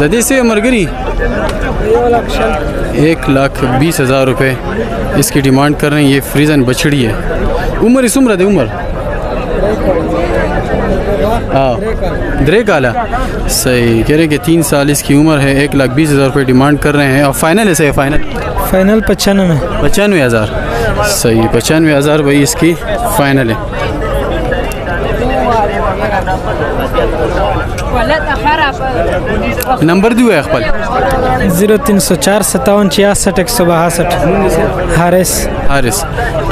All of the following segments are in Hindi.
ददी से मरगरी। एक लाख बीस हज़ार रुपये इसकी डिमांड कर रहे हैं। ये फ्रीजन बछड़ी है। उम्र इस उम्र दे उम्र। हाँ द्रे काला सही कह रहे हैं कि तीन साल इसकी उम्र है। एक लाख बीस हज़ार रुपये डिमांड कर रहे हैं। और फाइनल है सही फाइनल? फाइनल पचानवे। पचानवे हज़ार। सही पचानवे हज़ार भाई इसकी फ़ाइनल है। नंबर दियो है अखबार। ज़ीरो तीन सौ चार सत्तावन छियासठ एक सौ बासठ हारिस। हारिस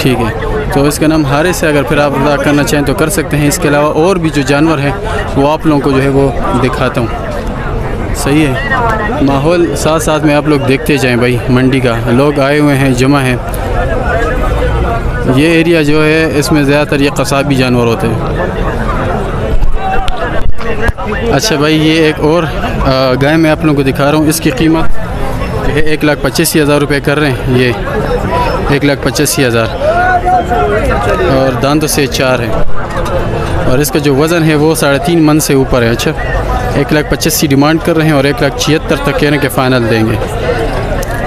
ठीक है। तो इसका नाम हारिस है अगर फिर आप रदा करना चाहें तो कर सकते हैं। इसके अलावा और भी जो जानवर हैं वो आप लोगों को जो है वो दिखाता हूँ। सही है? माहौल साथ साथ में आप लोग देखते जाएँ भाई मंडी का। लोग आए हुए हैं जमा हैं। ये एरिया जो है इसमें ज़्यादातर ये कसाबी जानवर होते हैं। अच्छा भाई, ये एक और गाय मैं आप लोगों को दिखा रहा हूँ। इसकी कीमत एक लाख पचासी हज़ार रुपये कर रहे हैं। ये एक लाख पचासी हज़ार। और दांतों से चार है। और इसका जो वज़न है वो साढ़े तीन मन से ऊपर है। अच्छा एक लाख पचासी डिमांड कर रहे हैं और एक लाख छिहत्तर तक कह रहे हैं कि फ़ाइनल देंगे।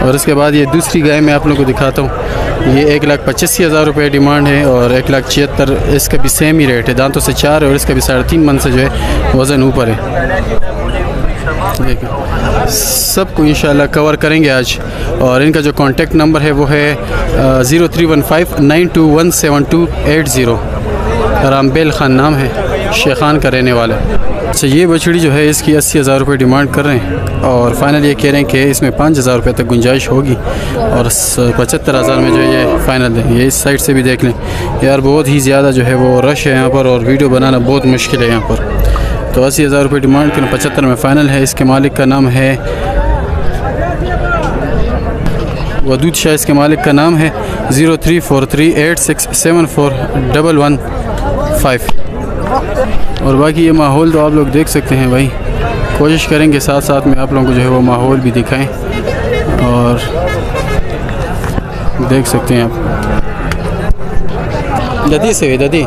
और उसके बाद ये दूसरी गाय मैं आप लोगों को दिखाता हूँ। ये एक लाख पचासी हज़ार रुपये डिमांड है और एक लाख छिहत्तर, इसका भी सेम ही रेट है। दांतों से चार और इसका भी साढ़े तीन मन से जो है वज़न ऊपर है। देखिए, सबको इन कवर करेंगे आज। और इनका जो कांटेक्ट नंबर है वो है zero three one five nine two one seven two eight zero Rambel Khan नाम है, शेखान का रहने वाला। अच्छा ये बछड़ी जो है, इसकी अस्सी हज़ार रुपये डिमांड कर रहे हैं और फाइनल ये कह रहे हैं कि इसमें पाँच हज़ार रुपये तक गुंजाइश होगी और पचहत्तर हज़ार में जो ये फ़ाइनल है, ये इस साइड से भी देख लें। यार, बहुत ही ज़्यादा जो है वो रश है यहाँ पर और वीडियो बनाना बहुत मुश्किल है यहाँ पर। तो अस्सी हज़ार रुपये डिमांड करें पचहत्तर में फ़ाइनल है। इसके मालिक का नाम है वदूद शाह। इसके मालिक का नाम है zero three four three eight six seven four double one five और बाकी ये माहौल तो आप लोग देख सकते हैं भाई कोशिश करेंगे साथ साथ में आप लोगों को जो है वो माहौल भी दिखाएं और देख सकते हैं आप ददी से ददी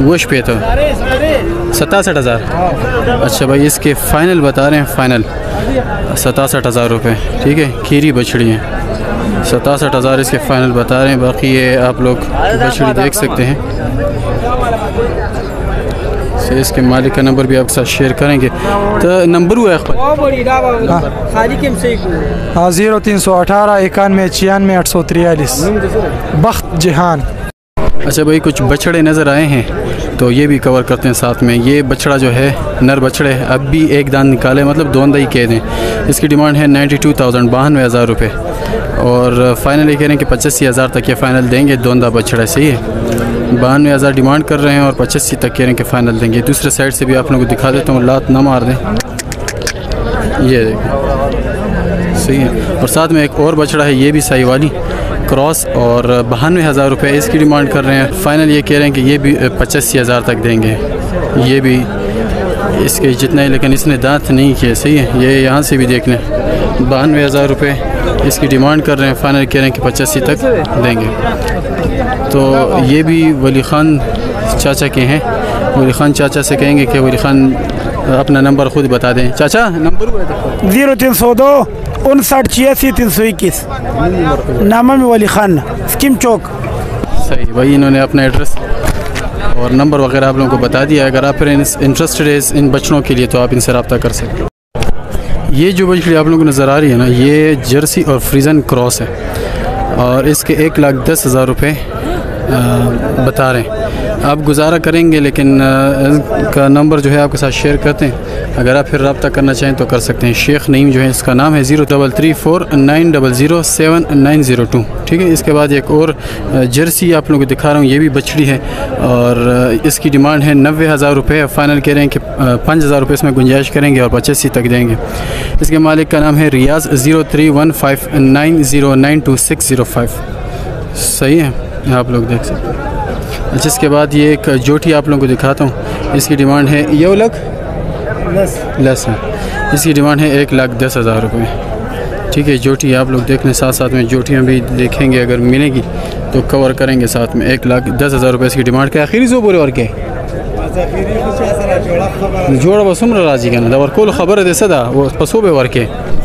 वश पे तो सतासठ हज़ार। अच्छा भाई इसके फ़ाइनल बता रहे हैं फ़ाइनल सतासठ हज़ार रुपये ठीक है खीरी बछड़ी हैं। सतासठ हज़ार इसके फ़ाइनल बता रहे हैं बाकी ये आप लोग बछड़ी देख सकते हैं। से इसके मालिक का नंबर भी आपके साथ शेयर करेंगे। तो नंबर हुआ है से हाँ ज़ीरो तीन सौ अठारह इक्यानवे छियानवे आठ सौ तिरयालीस बख्त जहान। अच्छा भाई कुछ बछड़े नज़र आए हैं? तो ये भी कवर करते हैं साथ में। ये बछड़ा जो है, नर बछड़े, अब भी एक दान निकाले मतलब दोंदा ही कह दें। इसकी डिमांड है नाइन्टी टू थाउज़ेंड बानवे हज़ार रुपये और फाइनल ये कह रहे हैं कि पचासी हज़ार तक ये फ़ाइनल देंगे, दोंदा बछड़ा सही है। बानवे हज़ार डिमांड कर रहे हैं और पचासी तक कह रहे हैं कि फ़ाइनल देंगे। दूसरे साइड से भी आप लोगों को दिखा देता हूँ, लात ना मार दें। ये देखें सही है। और साथ में एक और बछड़ा है, ये भी सही वाली। क्रॉस और बहानवे हज़ार रुपये इसकी डिमांड कर रहे हैं। फ़ाइनल ये कह रहे हैं कि ये भी पचासी हज़ार तक देंगे। ये भी इसके जितने, लेकिन इसने दांत नहीं किए, सही है? ये यहाँ से भी देख लें बानवे हज़ार रुपये इसकी डिमांड कर रहे हैं। फ़ाइनल कह रहे हैं कि पचासी तक देंगे। तो ये भी वली ख़ान चाचा के हैं। वली ख़ान चाचा से कहेंगे कि वली ख़ान अपना नंबर ख़ुद बता दें। चाचा, नंबर ज़ीरो तीन सौ दो उनसठ, छियासी, तीन सौ इक्कीस। नामा में वली खान, स्कीम चौक। सही, भाई इन्होंने अपना एड्रेस और नंबर वगैरह आप लोगों को बता दिया अगर आप इंटरेस्टेड है इन बच्चों के लिए तो आप इनसे रब्ता कर सकते ये जो बछड़ी आप लोगों को नज़र आ रही है ना, ये जर्सी और फ्रीजन क्रॉस है। और इसके एक लाख दस हज़ार रुपये बता रहे हैं। आप गुजारा करेंगे, लेकिन का नंबर जो है आपके साथ शेयर करते हैं। अगर आप फिर रब्ता करना चाहें तो कर सकते हैं। शेख नईम जो है, इसका नाम है zero double three four nine double zero seven nine zero two. ठीक है, इसके बाद एक और जर्सी आप लोगों को दिखा रहा हूँ। ये भी बछड़ी है और इसकी डिमांड है नबे हज़ार रुपये फाइनल कह रहे हैं कि पाँच हज़ार रुपये इसमें गुंजाइश करेंगे और पचासी तक देंगे इसके मालिक का नाम है Riyaz zero three one five nine zero nine two six zero five. सही है? आप लोग देख सकते हैं अच्छा इसके बाद ये एक जोटी आप लोगों को दिखाता हूँ इसकी डिमांड है ये लग लेस है इसकी डिमांड है एक लाख दस हज़ार रुपये ठीक है जोटी आप लोग देख लें साथ साथ में जोटियाँ भी देखेंगे अगर मिलेगी तो कवर करेंगे साथ में एक लाख दस हज़ार रुपये इसकी डिमांड के आखिरी जो बोले और के जोड़ा बस उम्र राजी का ना और कुल खबर है सदा वो पसो बे वर के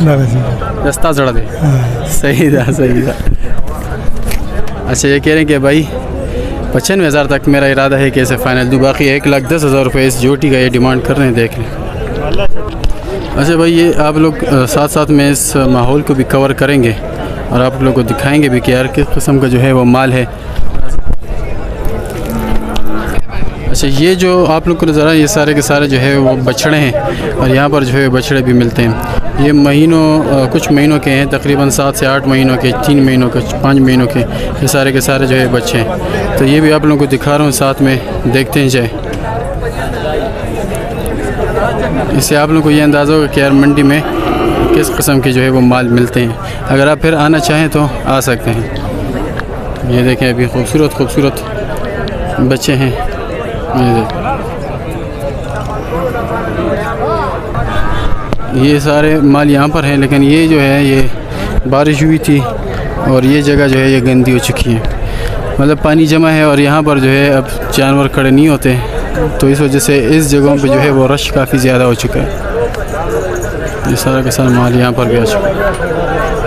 रास्ता चढ़ा दे सही था सही था अच्छा ये कह रहे हैं कि भाई पचानवे हज़ार तक मेरा इरादा है कि ऐसे फ़ाइनल दूँ बाकी एक लाख दस हज़ार रुपये इस जोटी का ये डिमांड कर रहे हैं देख लें अच्छा भाई ये आप लोग साथ साथ में इस माहौल को भी कवर करेंगे और आप लोगों को दिखाएँगे भी कि यार किस किस्म का जो है वो माल है अच्छा ये जो आप लोग को नज़र आ रहा है ये सारे के सारे जो है वो बछड़े हैं और यहाँ पर जो है बछड़े भी मिलते हैं। ये महीनों कुछ महीनों के हैं, तकरीबन सात से आठ महीनों के, तीन महीनों के, पाँच महीनों के ये सारे के सारे जो है बच्चे हैं। तो ये भी आप लोगों को दिखा रहा हूँ, साथ में देखते हैं जाए इससे आप लोगों को ये अंदाज़ा होगा कि यार मंडी में किस कस्म के जो है वो माल मिलते हैं। अगर आप फिर आना चाहें तो आ सकते हैं। ये देखें अभी खूबसूरत खूबसूरत बच्चे हैं। ये सारे माल यहाँ पर हैं, लेकिन ये जो है, ये बारिश हुई थी और ये जगह जो है, ये गंदी हो चुकी है। मतलब पानी जमा है और यहाँ पर जो है, अब जानवर खड़े नहीं होते। तो इस वजह से इस जगहों पे जो है, वो रश काफ़ी ज़्यादा हो चुका है। ये सारा का सारा माल यहाँ पर भी आ चुका है।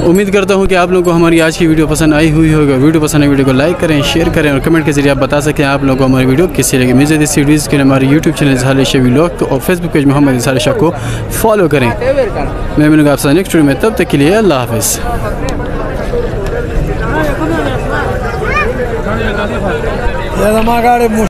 उम्मीद करता हूँ कि आप लोगों को हमारी आज की वीडियो पसंद आई हुई होगी। वीडियो पसंद है वीडियो को लाइक करें, शेयर करें और कमेंट के ज़रिए आप बता सकें आप लोगों को हमारी वीडियो किसी लगी। मुझे इस सीरीज़ के लिए हमारे यूट्यूब चैनल झाले शेवी व्लॉग और फेसबुक पेज मोहम्मद इजहार शाह को फॉलो करें। मैं मिलूँगा आपसे नेक्स्ट वीडियो में। तब तक के लिए अल्लाह हाफिज़।